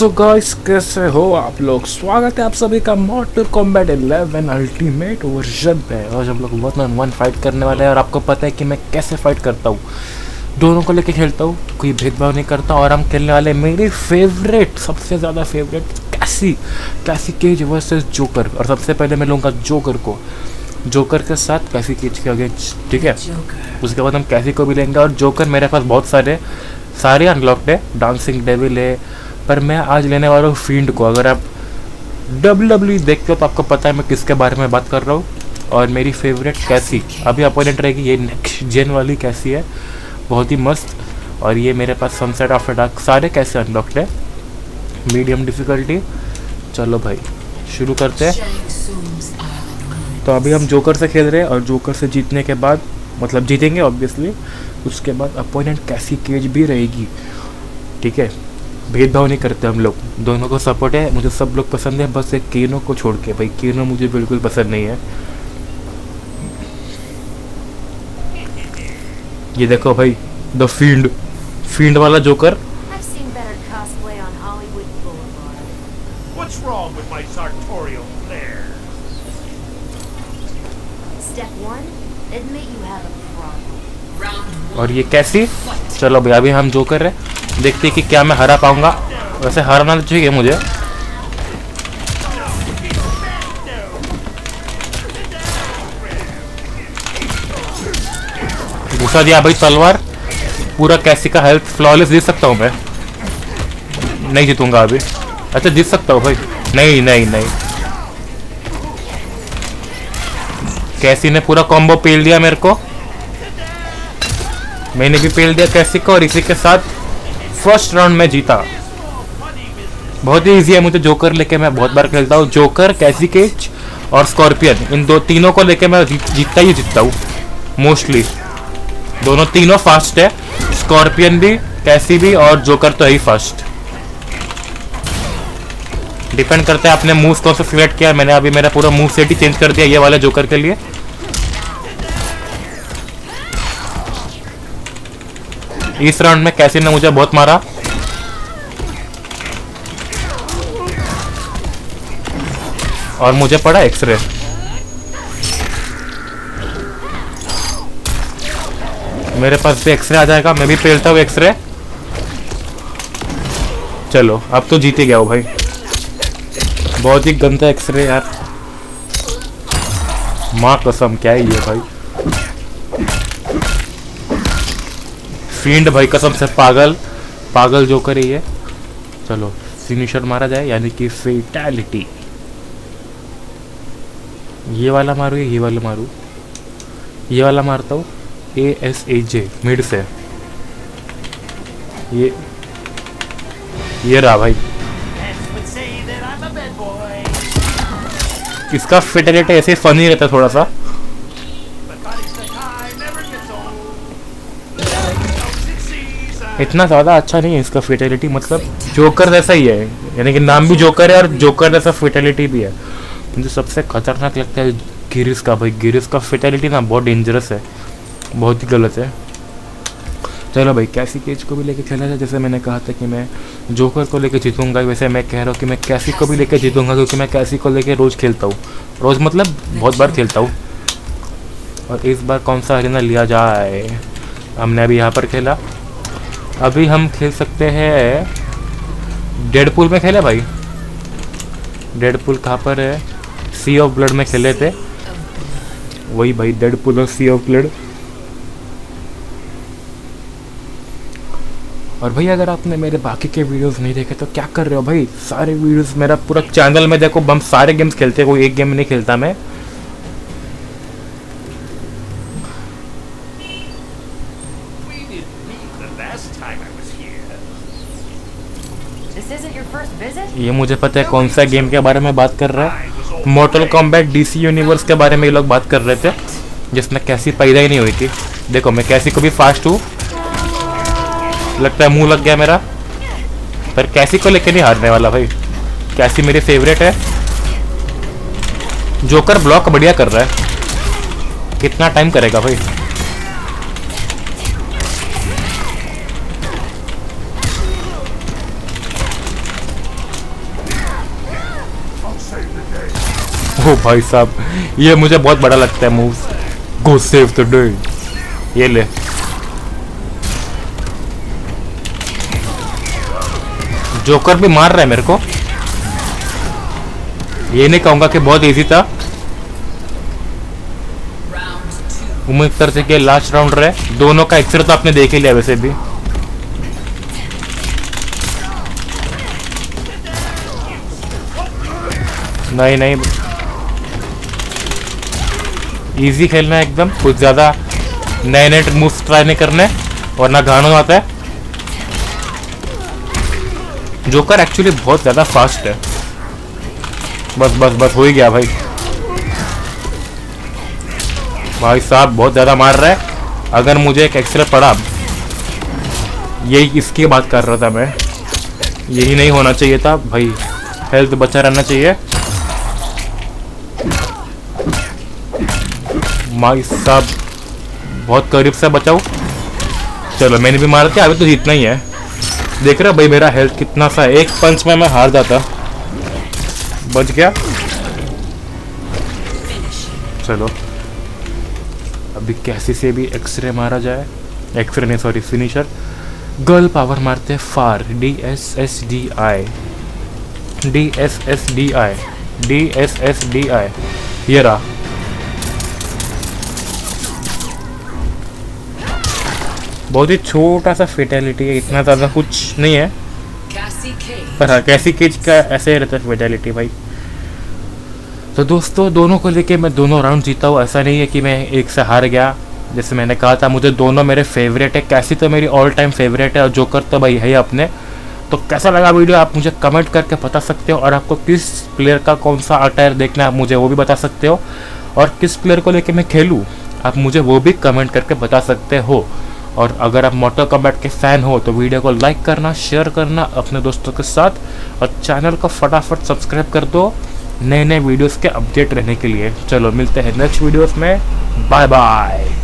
So guys कैसे हो आप लोग? स्वागत है आप सभी का मॉडल कॉम्बैट 11 अल्टीमेट वर्जन पे। और हम लोग वन ऑन वन फाइट करने वाले हैं और आपको पता है कि मैं कैसे फाइट करता हूँ। दोनों को लेके खेलता हूँ कोई भेदभाव नहीं करता और हम खेलने वाले मेरी फेवरेट सबसे ज़्यादा फेवरेट कैसी कैसी केज वर्सेस जोकर और सबसे पहले मैं लूँगा जोकर को। जोकर के साथ कैसी केज के अगेंस्ट ठीक है? उसके बाद हम कैसी को भी लेंगे और जोकर मेरे पास बहुत सारे सारे अनलॉक्ड है। डांसिंग डेविल है पर मैं आज लेने वाला हूँ फ़ील्ड को। अगर आप डब्ल्यू डब्ल्यू देखते हो तो आपको पता है मैं किसके बारे में बात कर रहा हूँ। और मेरी फेवरेट कैसी? अभी अपोनेंट रहेगी ये नेक्स्ट जेन वाली कैसी है? बहुत ही मस्त। और ये मेरे पास सनसेट आफ्टर डार्क सारे कैसे अनलॉक्ड है? मीडियम डिफ़िकल्टी चलो भाई शुरू करते हैं। तो अभी हम जोकर से खेल रहे हैं और जोकर से जीतने के बाद मतलब जीतेंगे ऑब्वियसली उसके बाद अपोनेंट कैसी केज भी रहेगी। ठीक है? भेदभाव नहीं करते हम लोग। दोनों को सपोर्ट है मुझे सब लोग पसंद है बस एक केनो को छोड़ के। भाई केनो मुझे बिल्कुल पसंद नहीं है। ये देखो भाई द फ़ील्ड फ़ील्ड वाला जोकर और ये कैसी? चलो भाई अभी हम जोकर है। देखते हैं कि क्या मैं हरा पाऊँगा। वैसे हराना तो चाहिए मुझे। घुसा दिया भाई तलवार। पूरा कैसी का हेल्थ फ्लॉलेस जीत सकता हूँ मैं। नहीं जीतूँगा अभी। अच्छा जीत सकता हूँ भाई। नहीं नहीं नहीं। कैसी ने पूरा कॉम्बो पेल दिया मेरे को। मैंने भी पेल दिया कैसी को और इसी के साथ। फ़र्स्ट राउंड में जीता। बहुत ही इजी है मुझे जोकर लेके मैं बहुत बार खेलता हूँ। जोकर कैसी केच और स्कॉर्पियन इन दो तीनों को लेके मैं जीत, जीतता ही जीतता हूँ मोस्टली दोनों तीनों फास्ट है। स्कॉर्पियन भी कैसी भी और जोकर तो है ही फास्ट डिपेंड करता है आपने मूव कौन सा सिलेक्ट किया मैंने अभी मेरा पूरा मूव सेट ही चेंज कर दिया ये वाले जोकर के लिए। इस राउंड में कैसी ने मुझे बहुत मारा? और मुझे पड़ा एक्सरे मेरे पास भी एक्सरे आ जाएगा, मैं भी पेलता हूँ एक्सरे चलो, अब तो जीते गया हो भाई। बहुत ही गंदा एक्सरे यार। माँ कसम, क्या ही है भाई। फ़ील्ड भाई कसम से पागल पागल जो करे ये चलो फिनिशर मारा जाए, यानी कि फेटैलिटी ये वाला मारू, ये वाला मारू। ये वाला मारता हूँ A S A J mid से। ये ये रहा भाई. इसका फेटैलिटी ऐसे फनी रहता है थोड़ा सा। इतना ज़्यादा अच्छा नहीं है इसका फेटेलिटी मतलब जोकर जैसा ही है। यानी कि नाम भी जोकर है और जोकर जैसा फेटेलिटी भी है। मुझे सबसे खतरनाक लगता है गिरिस का। भाई गिरिस का फेटेलिटी ना बहुत डेंजरस है। बहुत ही गलत है। चलो भाई, कैसी केज को भी लेके खेला जाए? जैसे मैंने कहा था कि मैं जोकर को लेके जीतूँगा। वैसे मैं कह रहा हूँ कि मैं कैसी को भी लेके जीतूँगा, क्योंकि मैं कैसी को लेके रोज़ खेलता हूँ। रोज़ मतलब बहुत बार खेलता हूँ। और इस बार कौन सा हरिना लिया जाए? हमने अभी यहाँ पर खेला। अभी हम खेल सकते हैं। डेडपुल में खेले भाई? डेडपुल कहाँ पर है? सी ऑफ़ ब्लड में खेले थे। वही भाई डेडपुल और सी ऑफ़ ब्लड और भाई, अगर आपने मेरे बाकी के वीडियोस नहीं देखे तो क्या कर रहे हो भाई? सारे वीडियोस मेरा पूरा चैनल में देखो, हम सारे गेम्स खेलते हैं, कोई एक गेम नहीं खेलता मैं। Last time I was here. This isn't your first visit? ये मुझे पता है कौन सा गेम के बारे में बात कर रहा है। मोटल कॉम्बैट डीसी यूनिवर्स के बारे में ये लोग बात कर रहे थे जिसमें कैसी पैदा ही नहीं हुई थी। देखो मैं कैसी को भी फास्ट हूँ। लगता है मुँह लग गया मेरा। पर कैसी को लेके नहीं हारने वाला भाई? कैसी मेरी फेवरेट है? जोकर ब्लॉक बढ़िया कर रहा है। कितना टाइम करेगा भाई? ओ भाई साहब, ये मुझे बहुत बड़ा लगता है move go save the day ये ले. जोकर भी मार रहा है मेरे को. ये नहीं कहूँगा कि बहुत इजी था. उम्मीद करते कि लास्ट राउंड रहे. दोनों का एक्सर तो आपने देख ही लिया वैसे भी. नहीं नहीं. इजी खेलना है एकदम। कुछ ज़्यादा नए नए मूव्स ट्राई नहीं करने वरना गानों आता है। जोकर एक्चुअली बहुत ज़्यादा फास्ट है। बस बस बस, हो ही गया भाई। भाई साहब, बहुत ज़्यादा मार रहा है। अगर मुझे एक एक्सरे पड़ा, यही इसकी बात कर रहा था मैं। यही नहीं होना चाहिए था। भाई हेल्थ बचा रहना चाहिए। भाई साहब बहुत करीब से बचाओ। चलो, मैंने भी मारा था, अभी तो जितना ही है। देख रहा भाई, मेरा हेल्थ कितना सा है। एक पंच में मैं हार जाता। बच गया। चलो। अभी कैसे से भी एक्सरे मारा जाए। एक्सरे नहीं सॉरी फिनिशर गर्ल पावर मारते हैं फार D S S D I D S S D I D S S D I ये रहा। बहुत ही छोटा सा फेटेलिटी है, इतना ज़्यादा कुछ नहीं है। पर हाँ कैसी केज का ऐसे रहता है फेटेलिटी भाई। तो दोस्तों, दोनों को लेके मैं दोनों राउंड जीता हूँ। ऐसा नहीं है कि मैं एक से हार गया। जैसे मैंने कहा था, मुझे दोनों मेरे फेवरेट है। कैसी तो मेरी ऑल टाइम फेवरेट है और जोकर तो भाई है अपने। तो कैसा लगा वीडियो? आप मुझे कमेंट करके बता सकते हो। और आपको किस प्लेयर का कौन सा अटायर देखना है, मुझे वो भी बता सकते हो। और किस प्लेयर को लेके मैं खेलूँ, आप मुझे वो भी कमेंट करके बता सकते हो। और अगर आप मोटर कम्बैट के फ़ैन हो तो वीडियो को लाइक करना शेयर करना अपने दोस्तों के साथ और चैनल को फटाफट सब्सक्राइब कर दो नए नए वीडियोस के अपडेट रहने के लिए। चलो, मिलते हैं नेक्स्ट वीडियोस में। Bye bye